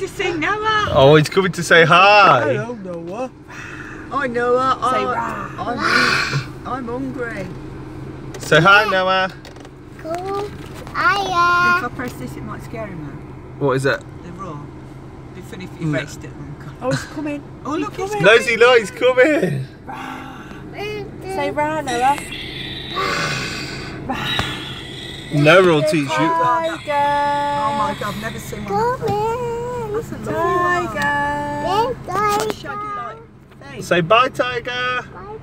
To see Noah. Oh, he's coming to say hi. Hello, Noah. Oh, oh, hi, Noah. Say I, rah. I'm, I'm hungry. Say hi, Noah. Cool. If Hiya. I press this, it might scare him, man. What is it? The raw. Be funny if you raced it. Oh, it's coming. Oh, look, it's No, he not. He's coming. Say rah, Noah. Noah will teach you. Tiger. Oh my god, I've never seen one. Come in. That's a lovely. Tiger. Bye. Shaggy like face. Say bye, Tiger. Bye